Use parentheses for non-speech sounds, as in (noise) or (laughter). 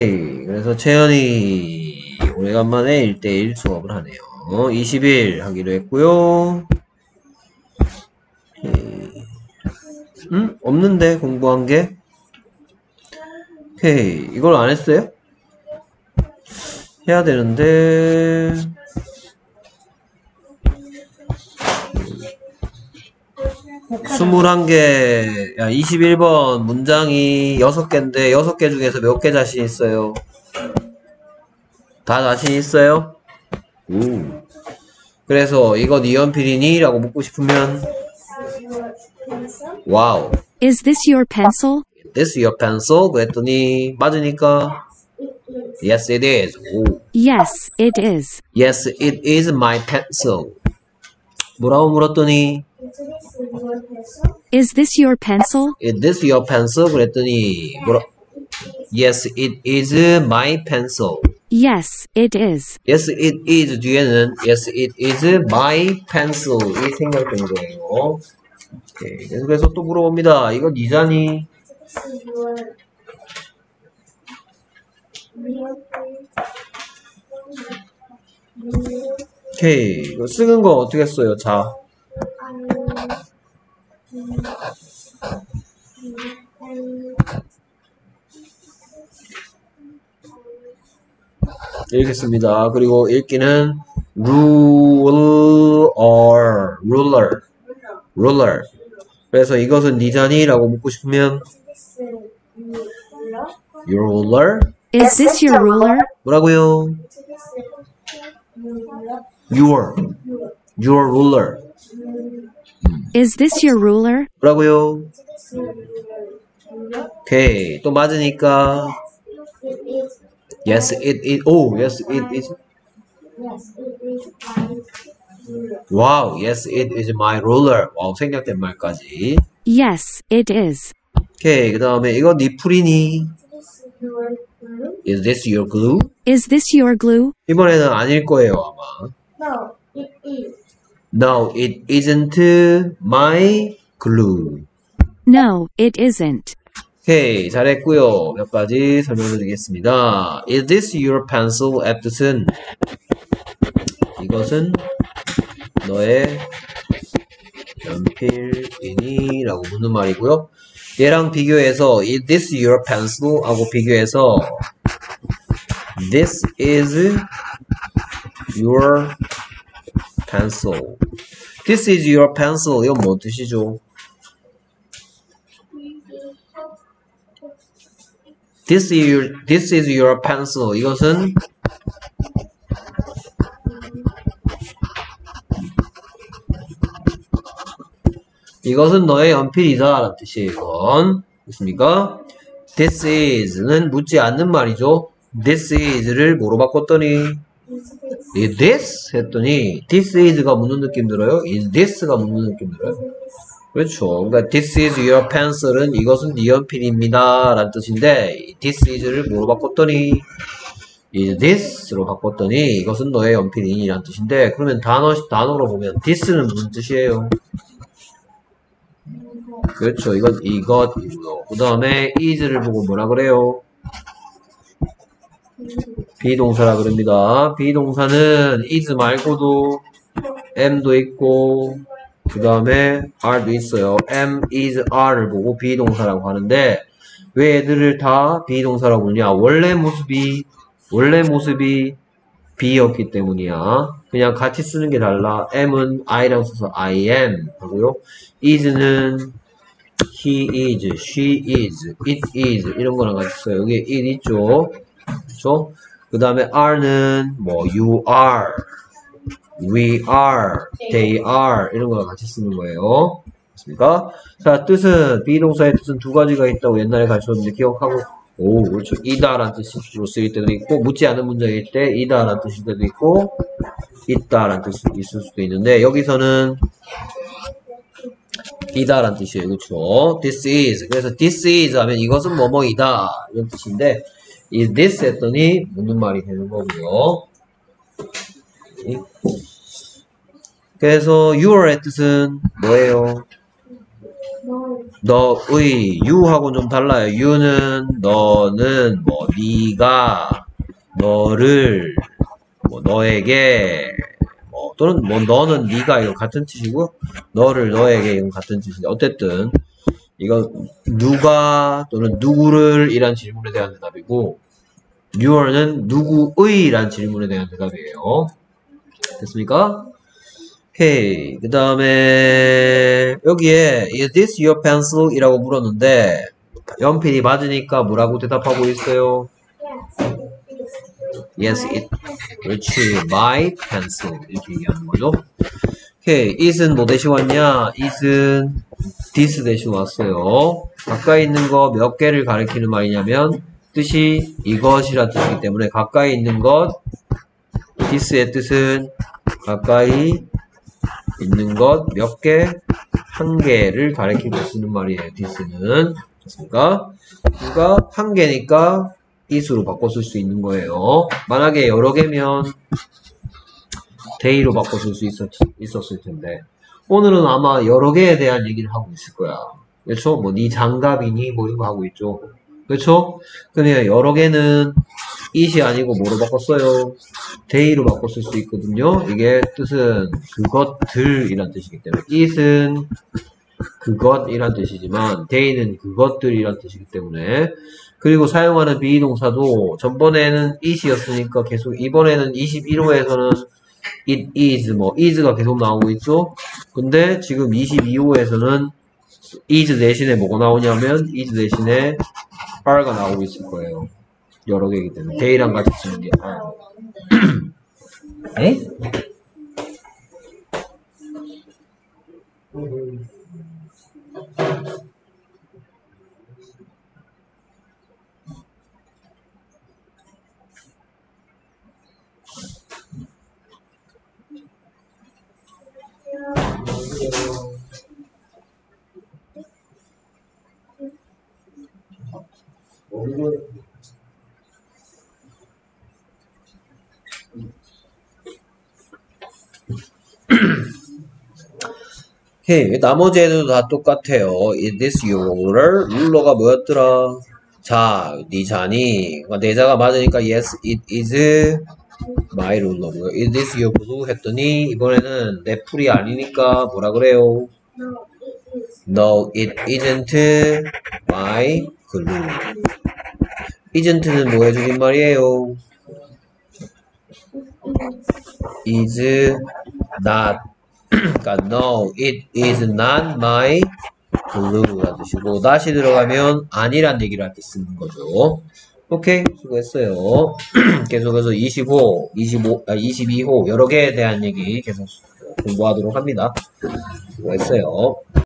오케이. 그래서 채연이 오래간만에 1대1 수업을 하네요. 20일 하기로 했고요. 오케이. 음? 없는데 공부한 게? 오케이. 이걸 안 했어요? 해야 되는데 21개, 야, 21번 문장이 6개인데, 6개 중에서 몇 개 자신 있어요? 다 자신 있어요? 오. 그래서, 이건 이연필이니? 라고 묻고 싶으면, 와우. Is this your pencil? This your pencil? 그랬더니, 맞으니까, Yes, it is. 오. Yes, it is. Yes, it is my pencil. 뭐라고 물었더니, Is this your pencil? Is this your pencil? 그랬더니 뭐라? Yes, it is my pencil. Yes, it is. Yes, it is 뒤에는 Yes, it is my pencil 이 생략된 거예요. 오케이. 그래서 또 물어봅니다. 이거 니자니? 오케이. 이거 쓰는 거 어떻게 써요? 자. 읽겠습니다. 그리고 읽기는 ruler, ruler, ruler. 그래서 이것은 니자니라고 묻고 싶으면 your ruler Is this your ruler? 뭐라고요? your your ruler Is this your ruler? 뭐라고요? 오케이 또 맞으니까 yes it is oh yes it is 와우 yes it is my ruler 와우 생략된 말까지 Yes, it is. 오케이 그 다음에 이거 니 풀이니 is this your glue? Is this your glue? 이번에는 아닐 거예요 아마 No, it is. No it isn't my glue No, it isn't. 오케이 잘했고요 몇 가지 설명드리겠습니다 is this your pencil 의 뜻은 이것은 너의 연필이니? 라고 묻는 말이고요 얘랑 비교해서 is this your pencil? 하고 비교해서 this is your pencil this is your pencil 이건 뭐 뜻이죠? This is your, this is your pencil. 이것은 이것은 너의 연필이다 라는 뜻이에요. 이건 됐습니까? This is는 묻지 않는 말이죠. This is를 뭐로 바꿨더니 is this 했더니 this is가 묻는 느낌 들어요? is this가 묻는 느낌 들어요? 그렇죠. 그러니까 this is your pencil은 이것은 네 연필입니다. 라는 뜻인데 this is를 뭐로 바꿨더니 is this로 바꿨더니 이것은 너의 연필이니 라는 뜻인데 그러면 단어, 단어로 보면 this는 무슨 뜻이에요? 그렇죠. 이건 이것이고요. 그 다음에 is를 보고 뭐라 그래요? 비동사라 그럽니다. 비동사는 is 말고도 am도 있고 그 다음에 R도 있어요. am, is, are를 보고 비동사라고 하는데 왜 애들을 다 비동사라고 부르냐? 원래 모습이 원래 모습이 B였기 때문이야. 그냥 같이 쓰는 게 달라. am은 I라고 써서 I am 하고요. is는 he is, she is, it is 이런 거랑 같이 써요. 여기 it 있죠. 그렇죠? 그 다음에 R는 뭐 you are we are, they are 이런 거랑 같이 쓰는 거예요. 됐습니까? 자, 뜻은 비동사의 뜻은 두 가지가 있다고 옛날에 가르쳤는데 기억하고 오, 그렇죠. 이다라는 뜻으로 쓰일 때도 있고 묻지 않은 문장일 때 이다라는 뜻일 때도 있고 있다라는 뜻이 있을 수도 있는데 여기서는 이다라는 뜻이에요. 그렇죠? This is. 그래서 this is 하면 이것은 뭐뭐이다 이런 뜻인데 is this 했더니 묻는 말이 되는 거고요. 그래서 your의 뜻은 뭐예요? 너의 you하고는 좀 달라요. you는 너는 뭐 네가 너를 뭐 너에게 뭐 또는 뭐 너는 네가 이거 같은 뜻이고 너를 너에게 이건 같은 뜻인데 어쨌든 이거 누가 또는 누구를 이란 질문에 대한 대답이고 you는 누구의 란 질문에 대한 대답이에요. 됐습니까? 오케이. 그 다음에, 여기에, is this your pencil? 이라고 물었는데, 연필이 맞으니까 뭐라고 대답하고 있어요? Yes, it. 그렇지. My pencil. 이렇게 얘기하는 거죠. 오케이. it은 뭐 대신 왔냐? it은 this 대신 왔어요. 가까이 있는 거 몇 개를 가리키는 말이냐면, 뜻이 이것이라 뜻이기 때문에 가까이 있는 것, this의 뜻은 가까이 있는 것 몇 개, 한 개를 가리키고 쓰는 말이에요. this는. 그러니까 한 개니까 it으로 바꿔 쓸 수 있는 거예요. 만약에 여러 개면 day로 바꿔 쓸수 있었, 있었을 텐데 오늘은 아마 여러 개에 대한 얘기를 하고 있을 거야. 그렇죠? 뭐 네 장갑이니 뭐 이런 거 하고 있죠. 그렇죠? 근데 여러 개는 it이 아니고 뭐로 바꿨어요? 바꿔 쓸 수 있거든요. 이게 뜻은 그것들이란 뜻이기 때문에 it은 그것이란 뜻이지만 day는 그것들이란 뜻이기 때문에 그리고 사용하는 비동사도 전번에는 it이었으니까 계속 이번에는 21호에서는 it is 뭐 is가 계속 나오고 있죠. 근데 지금 22호에서는 is 대신에 뭐가 나오냐면 is 대신에 are가 나오고 있을 거예요. 여러 개이기 때문에 day랑 같이 쓰는 게 are. 에? 오케이. 나머지 애들도 다 똑같아요. Is this your ruler? 룰러가 뭐였더라? 자, 네 자니. 그러니까 내 자가 맞으니까 yes, it is my ruler고요. Is this your blue? 했더니 이번에는 내 풀이 아니니까 뭐라 그래요? No, it isn't my glue. isn't는 뭐 해주긴 말이에요? is not (clears throat) 그러니까 no, it is not my glue라는 뜻이고 다시 들어가면 아니란 얘기를 할 때 쓰는 거죠. 오케이, 수고했어요. (clears throat) 계속해서 25, 25, 아, 22호 여러 개에 대한 얘기 계속 공부하도록 합니다. 수고했어요.